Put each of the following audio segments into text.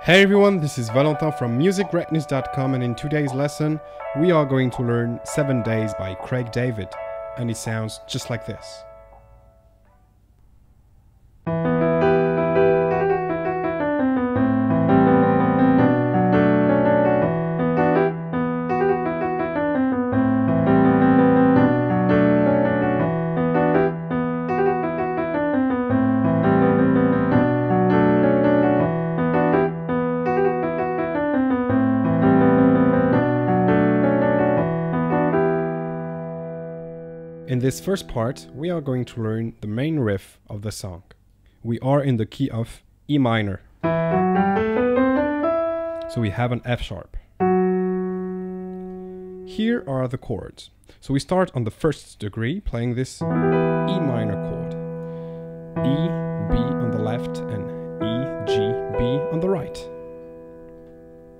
Hey everyone, this is Valentin from musicgreatness.com and in today's lesson we are going to learn 7 Days by Craig David and it sounds just like this. In this first part, we are going to learn the main riff of the song. We are in the key of E minor. So we have an F sharp. Here are the chords. So we start on the first degree playing this E minor chord. E, B on the left and E, G, B on the right.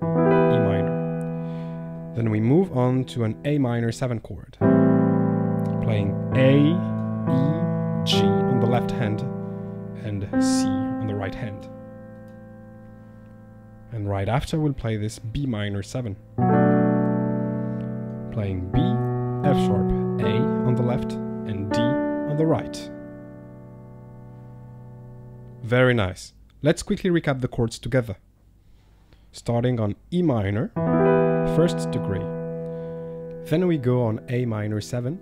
E minor. Then we move on to an A minor 7 chord playing A, E, G on the left hand and C on the right hand. And right after we'll play this B minor 7. Playing B, F sharp, A on the left and D on the right. Very nice. Let's quickly recap the chords together. Starting on E minor, first degree. Then we go on A minor 7,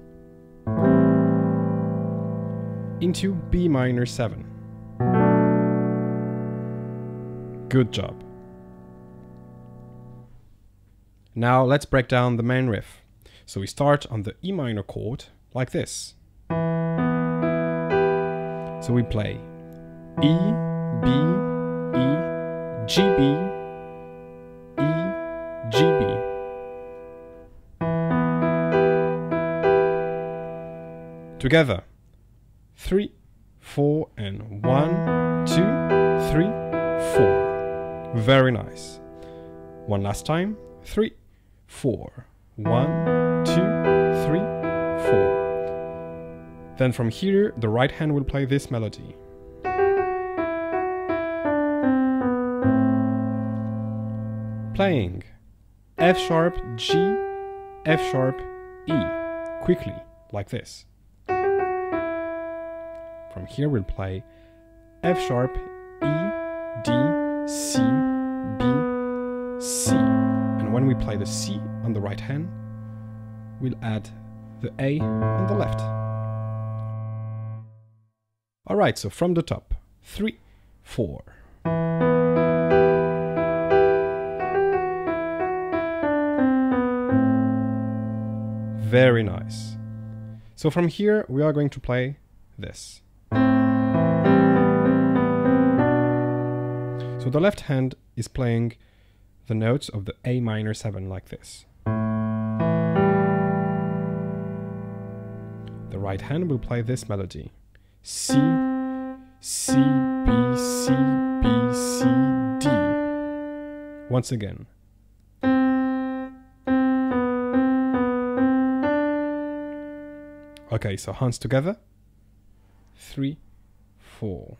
into B minor 7. Good job. Now let's break down the main riff. So we start on the E minor chord like this. So we play E, B, E, G, B, E, G, B. Together. Three, four, and one, two, three, four. Very nice. One last time. Three, four, one, two, three, four. Then from here, the right hand will play this melody. Playing F sharp, G, F sharp, E, quickly, like this. From here we'll play F sharp, E, D, C, B, C. And when we play the C on the right hand, we'll add the A on the left. Alright, so from the top, three, four. Very nice. So from here we are going to play this. So the left hand is playing the notes of the A minor 7 like this. The right hand will play this melody. C, C, B, C, B, C, D. Once again. Okay, so hands together. Three, four.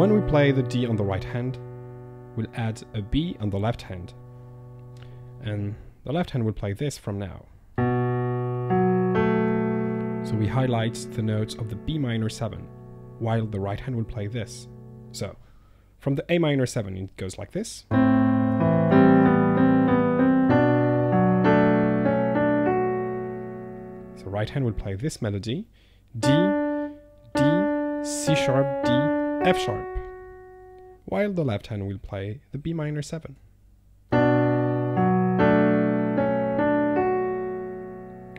When we play the D on the right hand, we'll add a B on the left hand. And the left hand will play this from now. So we highlight the notes of the B minor 7, while the right hand will play this. So, from the A minor 7 it goes like this. So right hand will play this melody, D, D, C sharp, D, F sharp, while the left hand will play the B minor 7.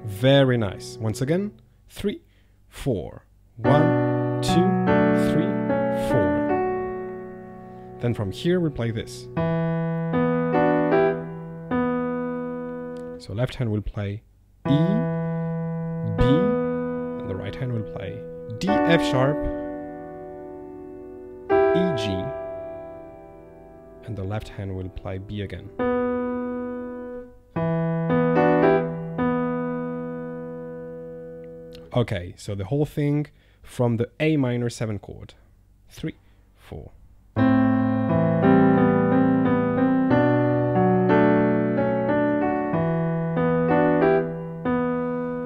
Very nice. Once again, three, four, one, two, three, four. Then from here we play this. So left hand will play E, B, and the right hand will play D, F sharp, E, G, and the left hand will play B again. Okay, so the whole thing from the A minor 7 chord. 3, 4.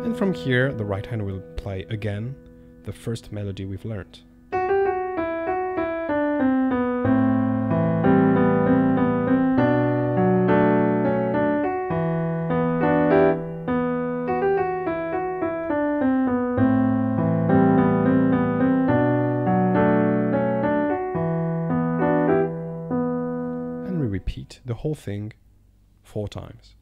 And from here, the right hand will play again the first melody we've learned. The whole thing four times.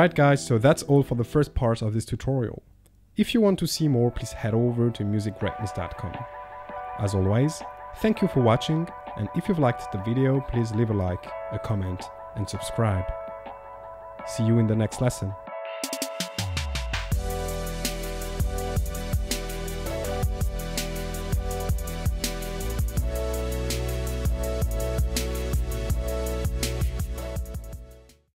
Alright guys, so that's all for the first part of this tutorial. If you want to see more, please head over to musicgreatness.com. As always, thank you for watching, and if you've liked the video, please leave a like, a comment, and subscribe. See you in the next lesson.